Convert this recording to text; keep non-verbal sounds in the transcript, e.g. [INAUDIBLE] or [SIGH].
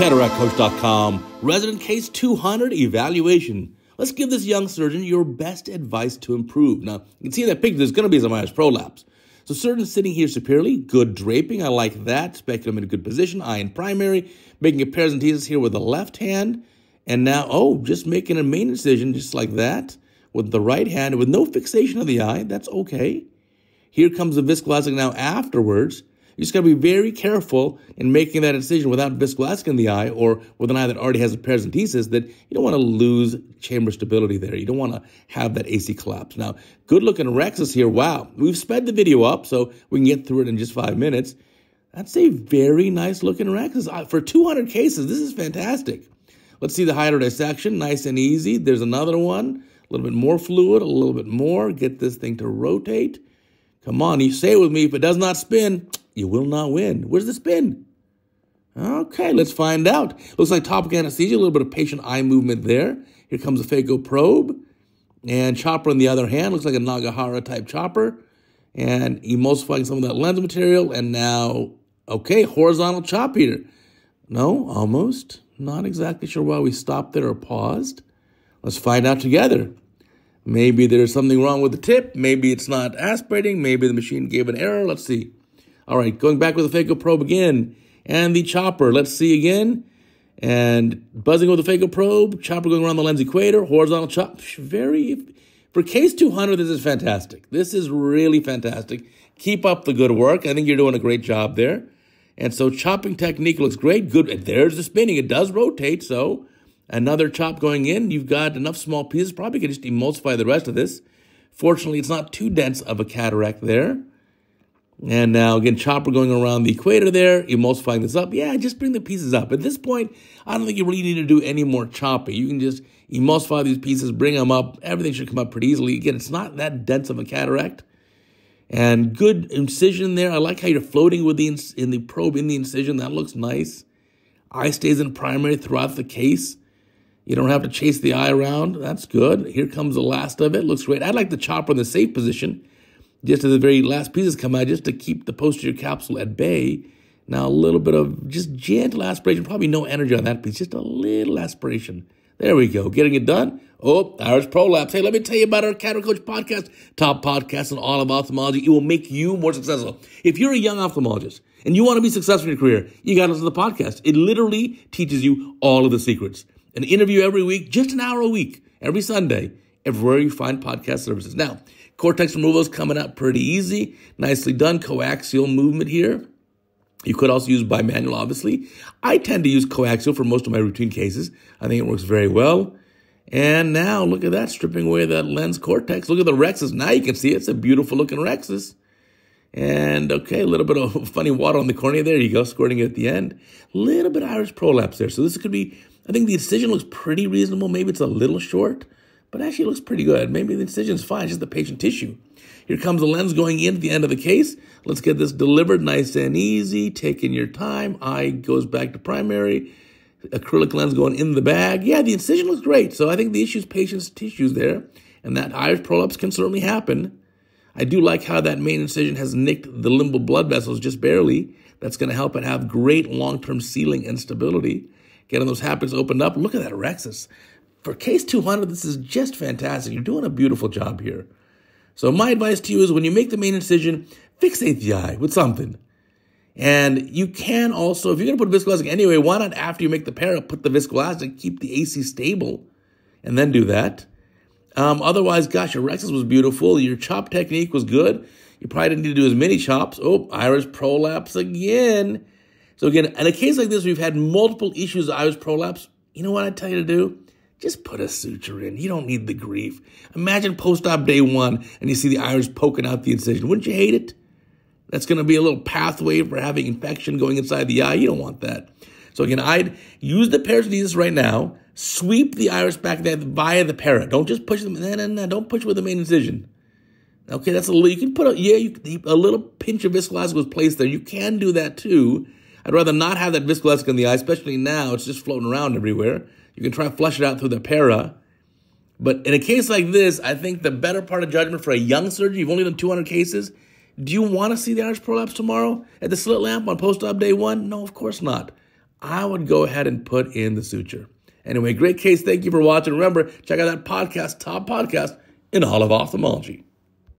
CataractCoach.com, resident case 200 evaluation. Let's give this young surgeon your best advice to improve. Now, you can see in that picture, there's going to be some iris prolapse. So, surgeon sitting here superiorly, good draping, I like that. Speculum in a good position, eye in primary, making a paracentesis here with the left hand. And now, oh, just making a main incision just like that with the right hand with no fixation of the eye. That's okay. Here comes the viscoelastic now afterwards. You just got to be very careful in making that decision without viscoelastic in the eye or with an eye that already has a paracentesis that you don't want to lose chamber stability there. You don't want to have that AC collapse. Now, good looking rhexis here. Wow. We've sped the video up so we can get through it in just five minutes. That's a very nice looking rhexis. Uh, for 200 cases, this is fantastic. Let's see the hydro dissection. Nice and easy. There's another one. A little bit more fluid, a little bit more. Get this thing to rotate. Come on, you say it with me. If it does not spin, you will not win. Where's the spin? Okay, let's find out. Looks like topical anesthesia, a little bit of patient eye movement there. Here comes a phaco probe. And chopper on the other hand, looks like a Nagahara type chopper. And emulsifying some of that lens material. And now, okay, horizontal chop here. No, almost. Not exactly sure why we stopped there or paused. Let's find out together. Maybe there's something wrong with the tip. Maybe it's not aspirating. Maybe the machine gave an error. Let's see. All right, going back with the phaco probe again. And the chopper. Let's see again. And buzzing with the phaco probe. Chopper going around the lens equator. Horizontal chop. Very, for case 200, this is fantastic. This is really fantastic. Keep up the good work. I think you're doing a great job there. And so chopping technique looks great. Good. And there's the spinning. It does rotate. So another chop going in. You've got enough small pieces. Probably could just emulsify the rest of this. Fortunately, it's not too dense of a cataract there. And now again, chopper going around the equator there, emulsifying this up. Yeah, just bring the pieces up. At this point, I don't think you really need to do any more chopping. You can just emulsify these pieces, bring them up. Everything should come up pretty easily. Again, it's not that dense of a cataract. And good incision there. I like how you're floating with the in the probe in the incision. That looks nice. Eye stays in primary throughout the case. You don't have to chase the eye around. That's good. Here comes the last of it. Looks great. I'd like the chopper in the safe position just as the very last pieces come out, just to keep the posterior capsule at bay. Now, a little bit of just gentle aspiration, probably no energy on that piece, just a little aspiration. There we go, getting it done. Oh, iris prolapse. Hey, let me tell you about our Cataract Coach podcast, top podcast on all of ophthalmology. It will make you more successful. If you're a young ophthalmologist and you want to be successful in your career, you got to listen to the podcast. It literally teaches you all of the secrets. An interview every week, just an hour a week, every Sunday, everywhere you find podcast services. Now, Cortex removal is coming out pretty easy. Nicely done. Coaxial movement here. You could also use bimanual, obviously. I tend to use coaxial for most of my routine cases. I think it works very well. And now, look at that, stripping away that lens cortex. Look at the rhexis. Now you can see it's a beautiful looking rhexis. And okay, a little bit of [LAUGHS] funny water on the cornea. There you go, squirting it at the end. A little bit of iris prolapse there. So this could be, I think the incision looks pretty reasonable. Maybe it's a little short but actually looks pretty good. Maybe the incision's fine, just the patient tissue. Here comes the lens going in at the end of the case. Let's get this delivered nice and easy, taking your time. Eye goes back to primary. Acrylic lens going in the bag. Yeah, the incision looks great. So I think the issue is patient's tissues there, and that iris prolapse can certainly happen. I do like how that main incision has nicked the limbal blood vessels just barely. That's going to help it have great long-term sealing and stability. Getting those haptics opened up. Look at that rhexis for case 200, this is just fantastic. You're doing a beautiful job here. So my advice to you is when you make the main incision, fixate the eye with something. And you can also, if you're going to put viscoelastic anyway, why not after you make the para, put the viscoelastic, keep the AC stable, and then do that. Um, otherwise, gosh, your rhexis was beautiful. Your chop technique was good. You probably didn't need to do as many chops. Oh, iris prolapse again. So again, in a case like this, we've had multiple issues of iris prolapse. You know what I tell you to do? Just put a suture in. You don't need the grief. Imagine post-op day one and you see the iris poking out the incision. Wouldn't you hate it? That's going to be a little pathway for having infection going inside the eye. You don't want that. So again, I'd use the paracentesis right now. Sweep the iris back there via the para. Don't just push them. No, no, no. Don't push with the main incision. Okay, that's a little. You can put a yeah, you, a little pinch of viscoelastic was placed there. You can do that too. I'd rather not have that viscoelastic in the eye, especially now. It's just floating around everywhere. You can try to flush it out through the para. But in a case like this, I think the better part of judgment for a young surgeon, you've only done 200 cases. Do you want to see the iris prolapse tomorrow at the slit lamp on post-op day one? No, of course not. I would go ahead and put in the suture. Anyway, great case. Thank you for watching. Remember, check out that podcast, top podcast in all of ophthalmology.